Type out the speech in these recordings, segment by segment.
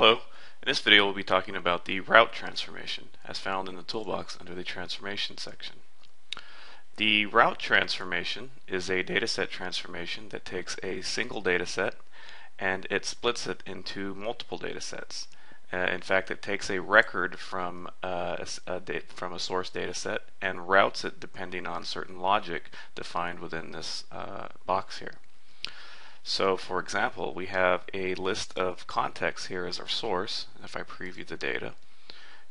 Hello, in this video we'll be talking about the route transformation as found in the toolbox under the transformation section. The route transformation is a dataset transformation that takes a single dataset and it splits it into multiple datasets. Uh, in fact, it takes a record from, uh, a, a from a source dataset and routes it depending on certain logic defined within this uh, box here. So for example, we have a list of contexts here as our source. If I preview the data,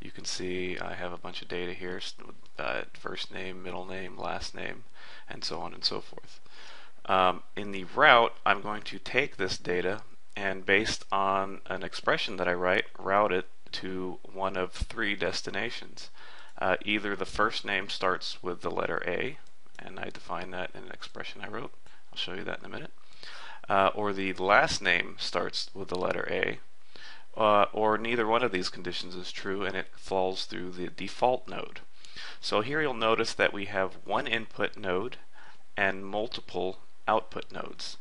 you can see I have a bunch of data here, uh, first name, middle name, last name, and so on and so forth. Um, in the route, I'm going to take this data and based on an expression that I write, route it to one of three destinations. Uh, either the first name starts with the letter A, and I define that in an expression I wrote. I'll show you that in a minute uh, or the last name starts with the letter A, uh, or neither one of these conditions is true and it falls through the default node. So here you'll notice that we have one input node and multiple output nodes.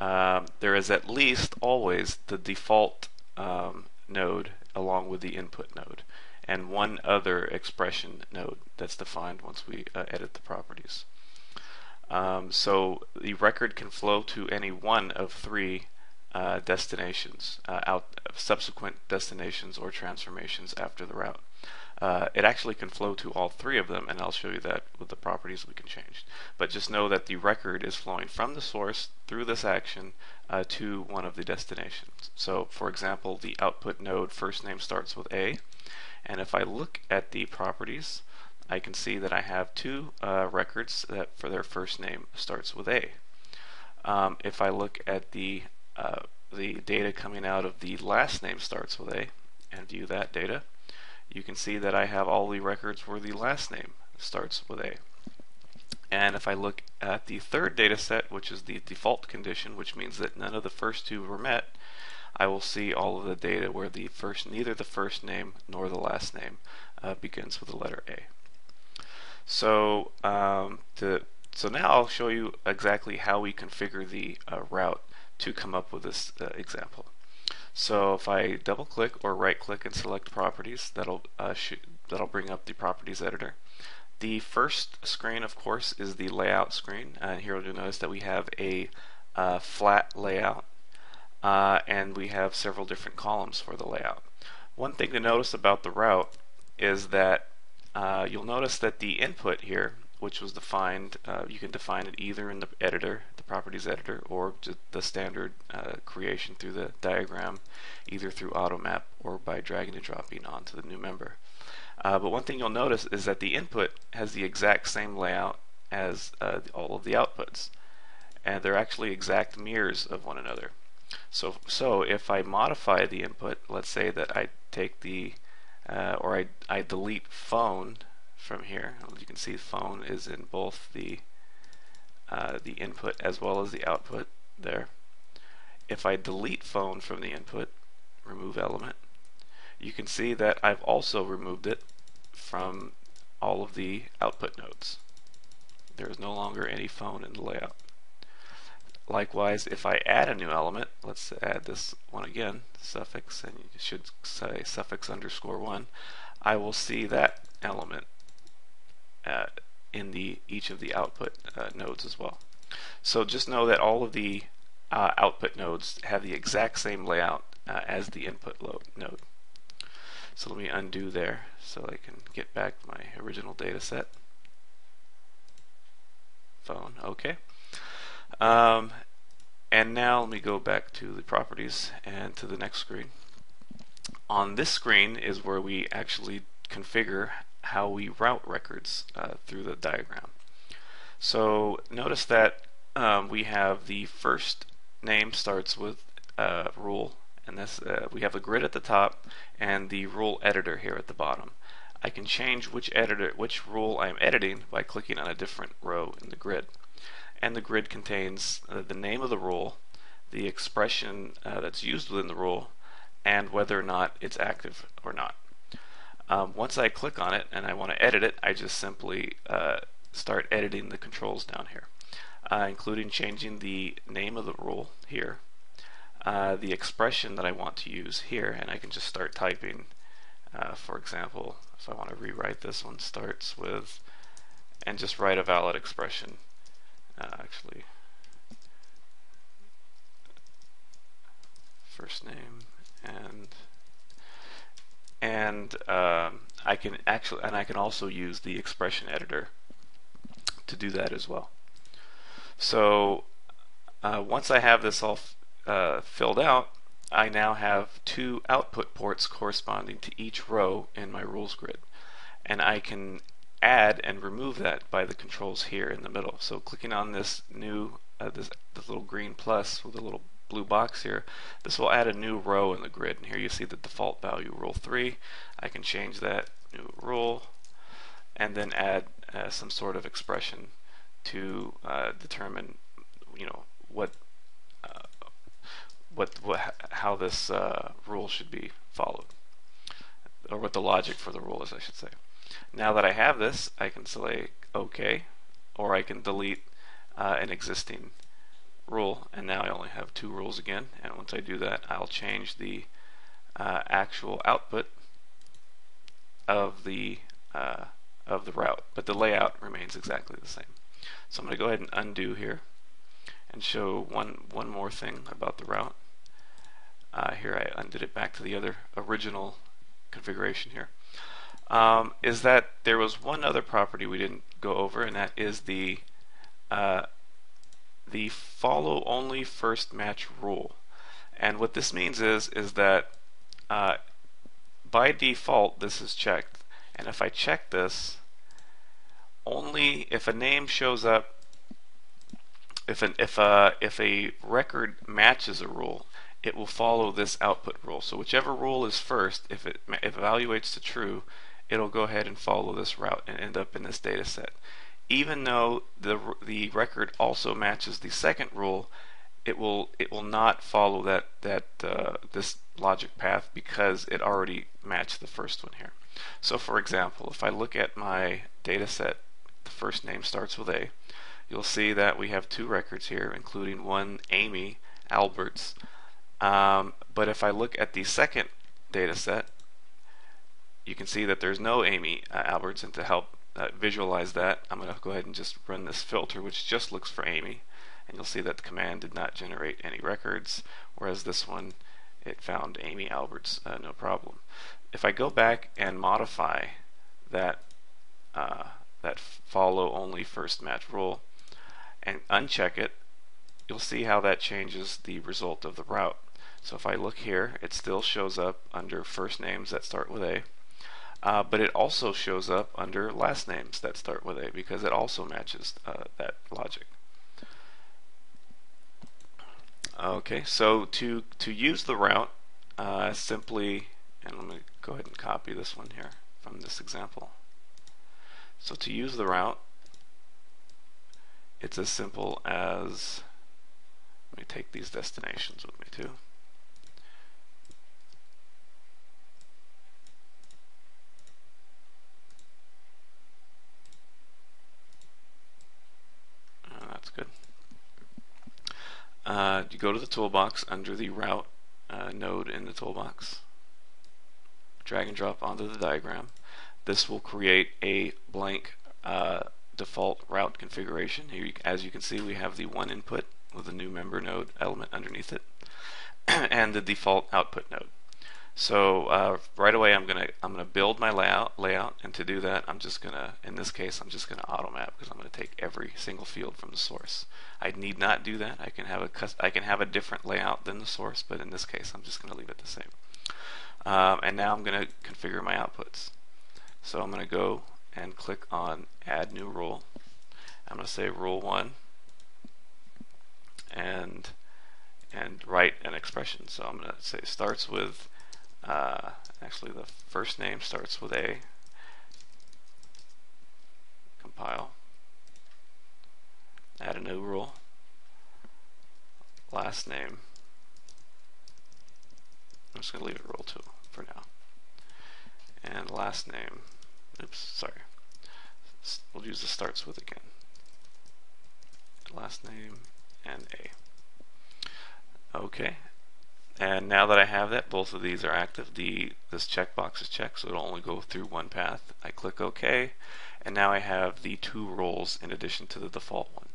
Um, there is at least always the default um, node along with the input node and one other expression node that's defined once we uh, edit the properties. Um, so the record can flow to any one of three uh, destinations, uh, out subsequent destinations or transformations after the route. Uh, it actually can flow to all three of them, and I'll show you that with the properties we can change. But just know that the record is flowing from the source through this action uh, to one of the destinations. So, for example, the output node first name starts with A, and if I look at the properties, I can see that I have two uh, records that for their first name starts with A. Um, if I look at the uh, the data coming out of the last name starts with A and view that data, you can see that I have all the records where the last name starts with A. And if I look at the third data set, which is the default condition, which means that none of the first two were met, I will see all of the data where the first, neither the first name nor the last name uh, begins with the letter A. So um, to, so now I'll show you exactly how we configure the uh, route to come up with this uh, example. So if I double click or right click and select properties, that'll uh, that'll bring up the properties editor. The first screen, of course, is the layout screen. And here you'll notice that we have a uh, flat layout uh, and we have several different columns for the layout. One thing to notice about the route is that uh, you'll notice that the input here, which was defined, uh, you can define it either in the editor, the properties editor, or the standard uh, creation through the diagram, either through AutoMap or by dragging and dropping onto the new member. Uh, but one thing you'll notice is that the input has the exact same layout as uh, all of the outputs, and they're actually exact mirrors of one another. So, so if I modify the input, let's say that I take the uh, or I, I delete phone from here. As you can see, phone is in both the uh, the input as well as the output there. If I delete phone from the input, remove element, you can see that I've also removed it from all of the output nodes. There is no longer any phone in the layout. Likewise, if I add a new element, let's add this one again, suffix, and you should say suffix underscore one, I will see that element uh, in the each of the output uh, nodes as well. So just know that all of the uh, output nodes have the exact same layout uh, as the input node. So let me undo there so I can get back my original data set. Phone, okay. Um, and now let me go back to the properties and to the next screen. On this screen is where we actually configure how we route records uh, through the diagram. So notice that um, we have the first name starts with uh, rule and this uh, we have a grid at the top and the rule editor here at the bottom. I can change which editor which rule I'm editing by clicking on a different row in the grid and the grid contains uh, the name of the rule, the expression uh, that's used within the rule, and whether or not it's active or not. Um, once I click on it and I want to edit it, I just simply uh, start editing the controls down here, uh, including changing the name of the rule here, uh, the expression that I want to use here, and I can just start typing. Uh, for example, if I want to rewrite this one, starts with, and just write a valid expression. Actually, first name and and um, I can actually and I can also use the expression editor to do that as well. So uh, once I have this all uh, filled out, I now have two output ports corresponding to each row in my rules grid. And I can add and remove that by the controls here in the middle. So clicking on this new, uh, this, this little green plus with a little blue box here, this will add a new row in the grid. And here you see the default value, rule 3. I can change that new rule and then add uh, some sort of expression to uh, determine, you know, what what, what how this uh, rule should be followed, or what the logic for the rule is, I should say. Now that I have this, I can select OK, or I can delete uh, an existing rule, and now I only have two rules again. And once I do that, I'll change the uh, actual output of the uh, of the route, but the layout remains exactly the same. So I'm going to go ahead and undo here and show one one more thing about the route. Uh, here I undid it back to the other original configuration here. Um, is that there was one other property we didn't go over, and that is the uh, the follow only first match rule. And what this means is is that uh, by default this is checked, and if I check this, only if a name shows up, if an if a if a record matches a rule, it will follow this output rule. So whichever rule is first, if it if evaluates to true, it'll go ahead and follow this route and end up in this data set. Even though the the record also matches the second rule, it will it will not follow that that uh, this logic path because it already matched the first one here. So for example, if I look at my data set, the first name starts with A. You'll see that we have two records here, including one Amy Alberts um, but if I look at the second data set, you can see that there's no Amy uh, Alberts, and to help uh, visualize that, I'm going to go ahead and just run this filter, which just looks for Amy, and you'll see that the command did not generate any records, whereas this one, it found Amy Alberts, uh, no problem. If I go back and modify that uh, that follow only first match rule and uncheck it, you'll see how that changes the result of the route. So if I look here, it still shows up under first names that start with A. Uh, but it also shows up under last names that start with A because it also matches uh, that logic. Okay, so to to use the route, uh, simply, and let me go ahead and copy this one here from this example. So to use the route, it's as simple as, let me take these destinations with me too. Uh, you go to the toolbox under the route uh, node in the toolbox, drag and drop onto the diagram. This will create a blank uh, default route configuration. Here, as you can see, we have the one input with a new member node element underneath it, and the default output node. So uh, right away I'm gonna I'm gonna build my layout layout and to do that I'm just gonna in this case I'm just gonna auto map because I'm gonna take every single field from the source. I need not do that. I can have a I can have a different layout than the source, but in this case I'm just gonna leave it the same. Um, and now I'm gonna configure my outputs. So I'm gonna go and click on Add New Rule. I'm gonna say Rule One and and write an expression. So I'm gonna say starts with uh, actually, the first name starts with A. Compile. Add a new rule. Last name. I'm just going to leave it rule 2 for now. And last name. Oops, sorry. We'll use the starts with again. Last name and A. Okay, And now that I have that, both of these are active. The This checkbox is checked, so it'll only go through one path. I click OK, and now I have the two roles in addition to the default one.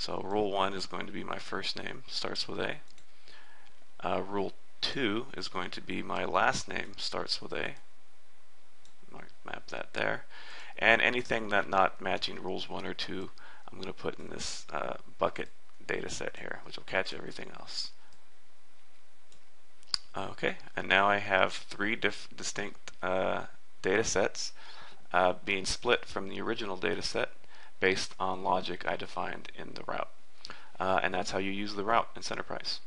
So rule 1 is going to be my first name, starts with A. Uh, rule 2 is going to be my last name, starts with A. Map that there. And anything that not matching rules 1 or 2, I'm going to put in this uh, bucket data set here, which will catch everything else. Okay, and now I have three distinct uh, data sets uh, being split from the original data set based on logic I defined in the route. Uh, and that's how you use the route in Centerprise.